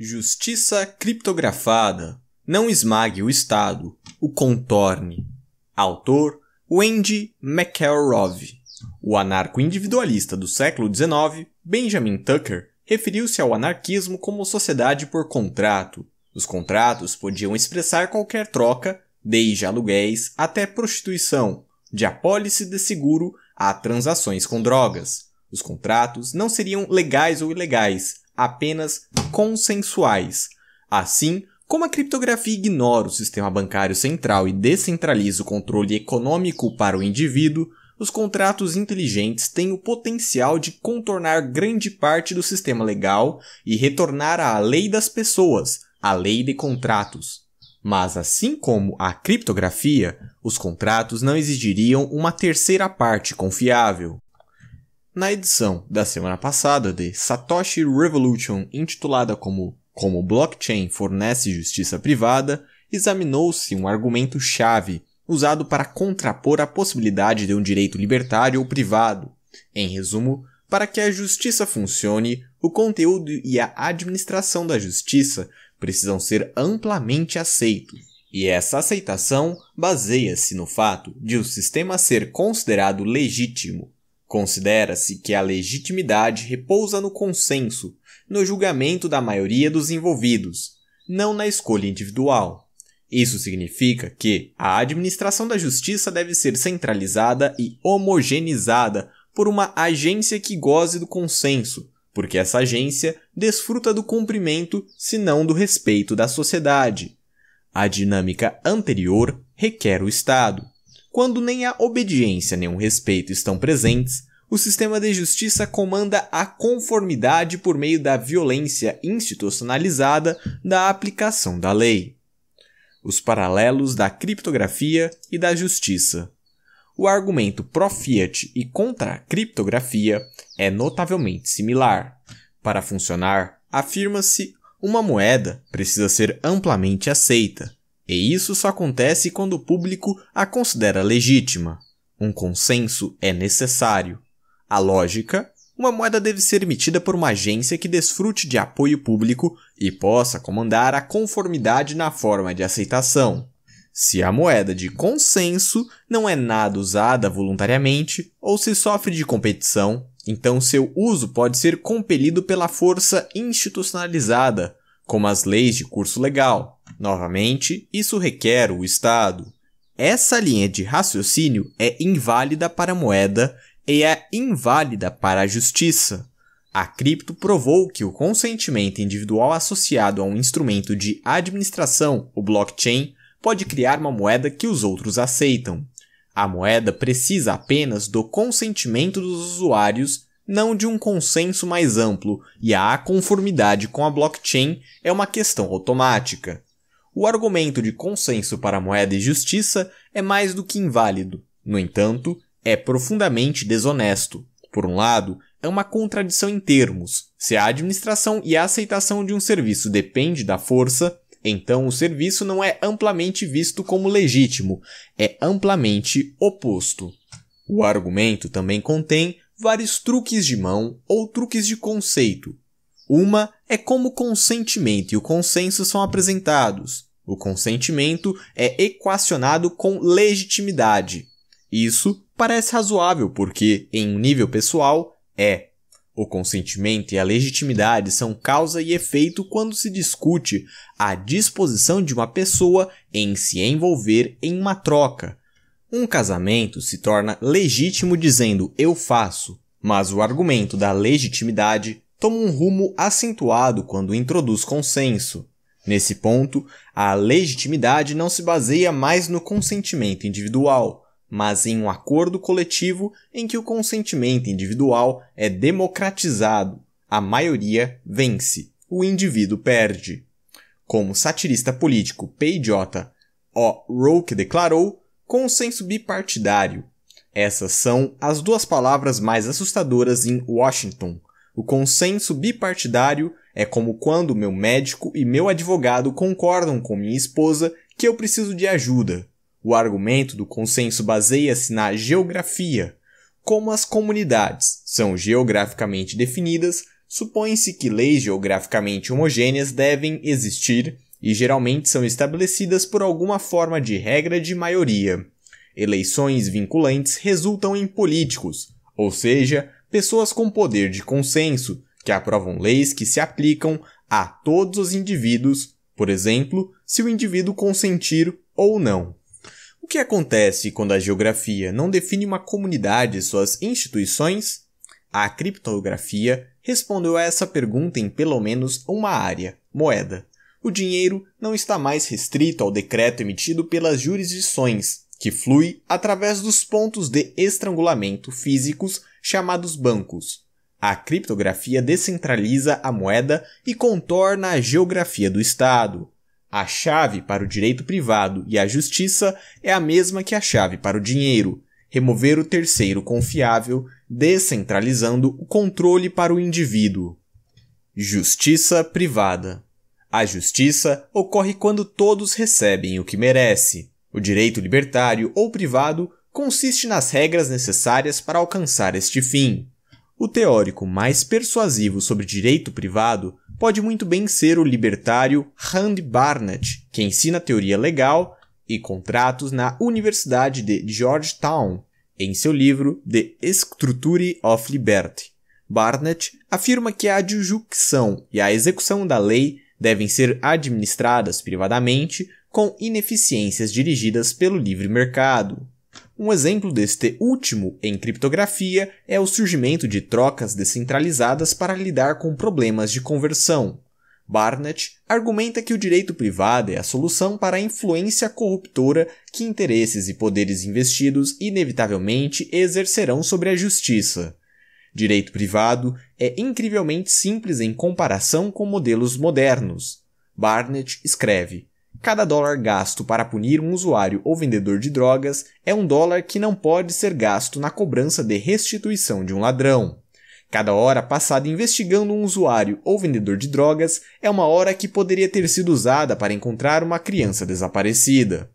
Justiça criptografada. Não esmague o Estado, o contorne. Autor Wendy McElroy. O anarco-individualista do século XIX, Benjamin Tucker, referiu-se ao anarquismo como sociedade por contrato. Os contratos podiam expressar qualquer troca, desde aluguéis até prostituição, de apólice de seguro a transações com drogas. Os contratos não seriam legais ou ilegais, apenas consensuais. Assim, como a criptografia ignora o sistema bancário central e descentraliza o controle econômico para o indivíduo, os contratos inteligentes têm o potencial de contornar grande parte do sistema legal e retornar à lei das pessoas, a lei de contratos. Mas assim como a criptografia, os contratos não exigiriam uma terceira parte confiável. Na edição da semana passada de Satoshi Revolution, intitulada como Como blockchain fornece justiça privada, examinou-se um argumento-chave usado para contrapor a possibilidade de um direito libertário ou privado. Em resumo, para que a justiça funcione, o conteúdo e a administração da justiça precisam ser amplamente aceitos. E essa aceitação baseia-se no fato de o sistema ser considerado legítimo. Considera-se que a legitimidade repousa no consenso, no julgamento da maioria dos envolvidos, não na escolha individual. Isso significa que a administração da justiça deve ser centralizada e homogeneizada por uma agência que goze do consenso, porque essa agência desfruta do cumprimento, se não do respeito da sociedade. A dinâmica anterior requer o Estado. Quando nem a obediência nem o respeito estão presentes, o sistema de justiça comanda a conformidade por meio da violência institucionalizada da aplicação da lei. Os paralelos da criptografia e da justiça. O argumento pró-fiat e contra a criptografia é notavelmente similar. Para funcionar, afirma-se uma moeda precisa ser amplamente aceita, e isso só acontece quando o público a considera legítima. Um consenso é necessário. A lógica uma moeda deve ser emitida por uma agência que desfrute de apoio público e possa comandar a conformidade na forma de aceitação. Se a moeda de consenso não é nada usada voluntariamente ou se sofre de competição, então seu uso pode ser compelido pela força institucionalizada, como as leis de curso legal. Novamente, isso requer o Estado. Essa linha de raciocínio é inválida para a moeda e é inválida para a justiça. A cripto provou que o consentimento individual associado a um instrumento de administração, o blockchain, pode criar uma moeda que os outros aceitam. A moeda precisa apenas do consentimento dos usuários, não de um consenso mais amplo, e a conformidade com a blockchain é uma questão automática. O argumento de consenso para moeda e justiça é mais do que inválido. No entanto, é profundamente desonesto. Por um lado, é uma contradição em termos. Se a administração e a aceitação de um serviço depende da força, então o serviço não é amplamente visto como legítimo, é amplamente oposto. O argumento também contém vários truques de mão ou truques de conceito. Uma é como o consentimento e o consenso são apresentados. O consentimento é equacionado com legitimidade. Isso parece razoável porque, em um nível pessoal, é o consentimento e a legitimidade são causa e efeito quando se discute a disposição de uma pessoa em se envolver em uma troca. Um casamento se torna legítimo dizendo eu faço, mas o argumento da legitimidade toma um rumo acentuado quando introduz consenso. Nesse ponto, a legitimidade não se baseia mais no consentimento individual, mas em um acordo coletivo em que o consentimento individual é democratizado, a maioria vence, o indivíduo perde. Como satirista político P.J. O. Roke declarou, consenso bipartidário. Essas são as duas palavras mais assustadoras em Washington. O consenso bipartidário é como quando meu médico e meu advogado concordam com minha esposa que eu preciso de ajuda. O argumento do consenso baseia-se na geografia. Como as comunidades são geograficamente definidas, supõe-se que leis geograficamente homogêneas devem existir e geralmente são estabelecidas por alguma forma de regra de maioria. Eleições vinculantes resultam em políticos, ou seja, pessoas com poder de consenso, que aprovam leis que se aplicam a todos os indivíduos, por exemplo, se o indivíduo consentir ou não. O que acontece quando a geografia não define uma comunidade e suas instituições? A criptografia respondeu a essa pergunta em pelo menos uma área, moeda. O dinheiro não está mais restrito ao decreto emitido pelas jurisdições, que flui através dos pontos de estrangulamento físicos chamados bancos. A criptografia descentraliza a moeda e contorna a geografia do Estado. A chave para o direito privado e a justiça é a mesma que a chave para o dinheiro, remover o terceiro confiável, descentralizando o controle para o indivíduo. Justiça privada. A justiça ocorre quando todos recebem o que merece. O direito libertário ou privado consiste nas regras necessárias para alcançar este fim. O teórico mais persuasivo sobre direito privado pode muito bem ser o libertário Rand Barnett, que ensina teoria legal e contratos na Universidade de Georgetown, em seu livro The Structure of Liberty. Barnett afirma que a adjunção e a execução da lei devem ser administradas privadamente com ineficiências dirigidas pelo livre mercado. Um exemplo deste último em criptografia é o surgimento de trocas descentralizadas para lidar com problemas de conversão. Barnett argumenta que o direito privado é a solução para a influência corruptora que interesses e poderes investidos inevitavelmente exercerão sobre a justiça. Direito privado é incrivelmente simples em comparação com modelos modernos. Barnett escreve: Cada dólar gasto para punir um usuário ou vendedor de drogas é um dólar que não pode ser gasto na cobrança de restituição de um ladrão. Cada hora passada investigando um usuário ou vendedor de drogas é uma hora que poderia ter sido usada para encontrar uma criança desaparecida.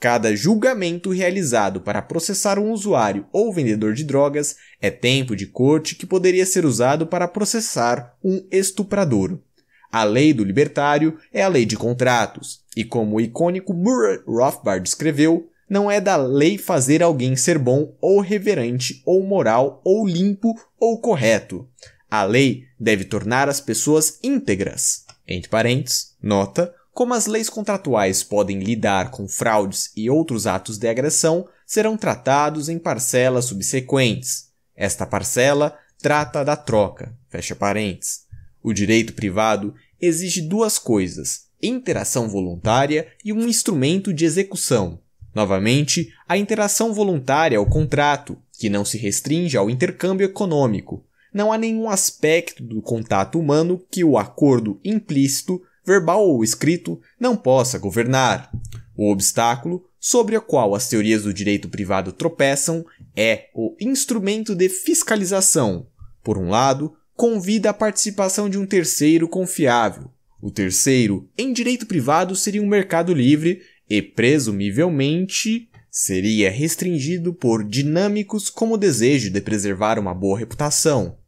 Cada julgamento realizado para processar um usuário ou vendedor de drogas é tempo de corte que poderia ser usado para processar um estuprador. A lei do libertário é a lei de contratos, e como o icônico Murray Rothbard escreveu, não é da lei fazer alguém ser bom ou reverente ou moral ou limpo ou correto. A lei deve tornar as pessoas íntegras. Entre parênteses, nota, como as leis contratuais podem lidar com fraudes e outros atos de agressão, serão tratados em parcelas subsequentes. Esta parcela trata da troca. Fecha parênteses. O direito privado exige duas coisas: interação voluntária e um instrumento de execução. Novamente, a interação voluntária é o contrato, que não se restringe ao intercâmbio econômico. Não há nenhum aspecto do contato humano que o acordo implícito verbal ou escrito, não possa governar. O obstáculo sobre o qual as teorias do direito privado tropeçam é o instrumento de fiscalização. Por um lado, convida a participação de um terceiro confiável. O terceiro, em direito privado, seria um mercado livre e, presumivelmente, seria restringido por dinâmicos como o desejo de preservar uma boa reputação.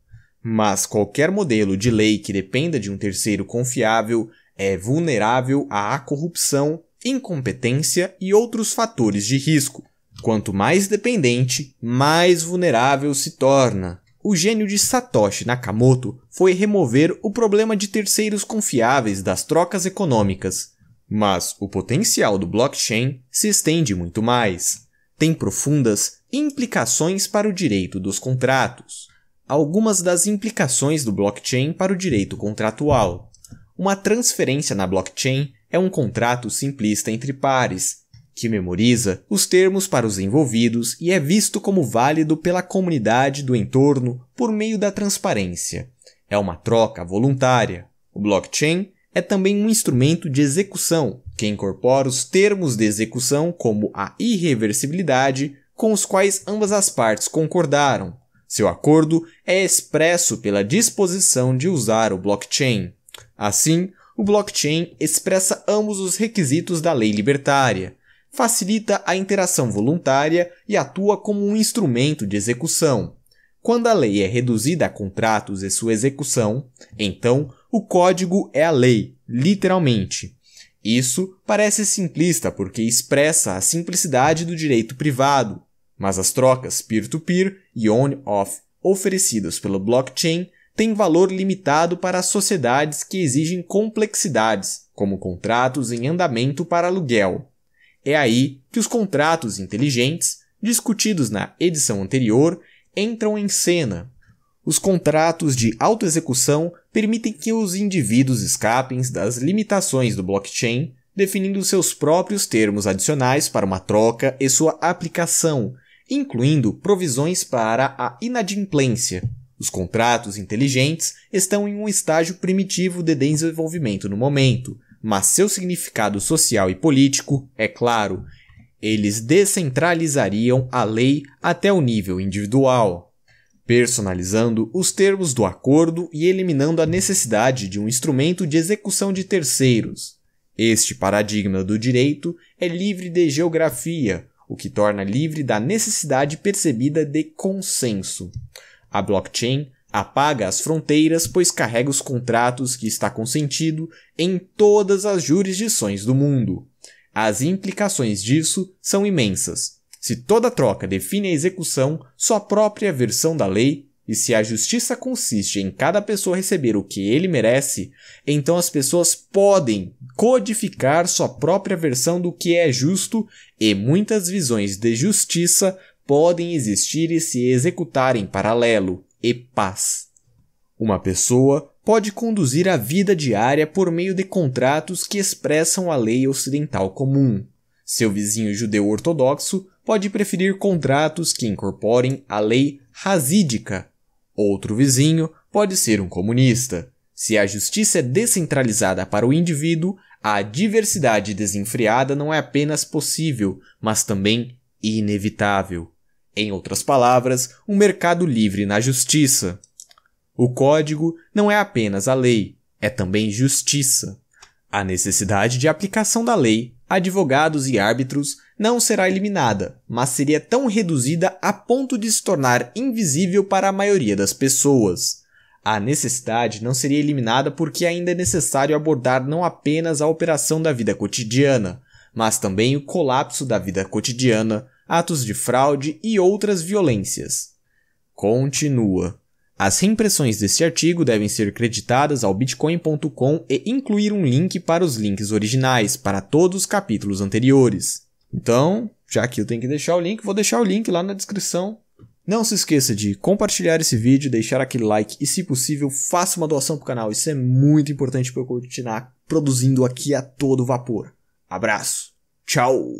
Mas qualquer modelo de lei que dependa de um terceiro confiável é vulnerável à corrupção, incompetência e outros fatores de risco. Quanto mais dependente, mais vulnerável se torna. O gênio de Satoshi Nakamoto foi remover o problema de terceiros confiáveis das trocas econômicas. Mas o potencial do blockchain se estende muito mais. Tem profundas implicações para o direito dos contratos. Algumas das implicações do blockchain para o direito contratual. Uma transferência na blockchain é um contrato simplista entre pares, que memoriza os termos para os envolvidos e é visto como válido pela comunidade do entorno por meio da transparência. É uma troca voluntária. O blockchain é também um instrumento de execução que incorpora os termos de execução como a irreversibilidade com os quais ambas as partes concordaram. Seu acordo é expresso pela disposição de usar o blockchain. Assim, o blockchain expressa ambos os requisitos da lei libertária, facilita a interação voluntária e atua como um instrumento de execução. Quando a lei é reduzida a contratos e sua execução, então o código é a lei, literalmente. Isso parece simplista porque expressa a simplicidade do direito privado, mas as trocas peer-to-peer e on-off oferecidas pelo blockchain têm valor limitado para sociedades que exigem complexidades, como contratos em andamento para aluguel. É aí que os contratos inteligentes, discutidos na edição anterior, entram em cena. Os contratos de autoexecução permitem que os indivíduos escapem das limitações do blockchain, definindo seus próprios termos adicionais para uma troca e sua aplicação, incluindo provisões para a inadimplência. Os contratos inteligentes estão em um estágio primitivo de desenvolvimento no momento, mas seu significado social e político, é claro, eles descentralizariam a lei até o nível individual, personalizando os termos do acordo e eliminando a necessidade de um instrumento de execução de terceiros. Este paradigma do direito é livre de geografia, o que torna livre da necessidade percebida de consenso. A blockchain apaga as fronteiras, pois carrega os contratos que está consentido em todas as jurisdições do mundo. As implicações disso são imensas. Se toda troca define a execução, sua própria versão da lei, e se a justiça consiste em cada pessoa receber o que ele merece, então as pessoas podem codificar sua própria versão do que é justo e muitas visões de justiça podem existir e se executar em paralelo e paz. Uma pessoa pode conduzir a vida diária por meio de contratos que expressam a lei ocidental comum. Seu vizinho judeu ortodoxo pode preferir contratos que incorporem a lei rasídica. Outro vizinho pode ser um comunista. Se a justiça é descentralizada para o indivíduo, a diversidade desenfreada não é apenas possível, mas também inevitável. Em outras palavras, um mercado livre na justiça. O código não é apenas a lei, é também justiça. A necessidade de aplicação da lei, advogados e árbitros não será eliminada, mas seria tão reduzida a ponto de se tornar invisível para a maioria das pessoas. A necessidade não seria eliminada porque ainda é necessário abordar não apenas a operação da vida cotidiana, mas também o colapso da vida cotidiana, atos de fraude e outras violências. Continua. As reimpressões deste artigo devem ser creditadas ao bitcoin.com e incluir um link para os links originais para todos os capítulos anteriores. Então, já que eu tenho que deixar o link, vou deixar o link lá na descrição. Não se esqueça de compartilhar esse vídeo, deixar aquele like e, se possível, faça uma doação para o canal. Isso é muito importante para eu continuar produzindo aqui a todo vapor. Abraço. Tchau.